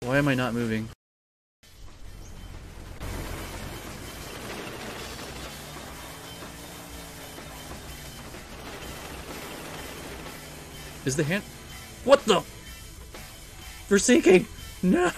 Why am I not moving? Is the hand... What the... For sinking! No!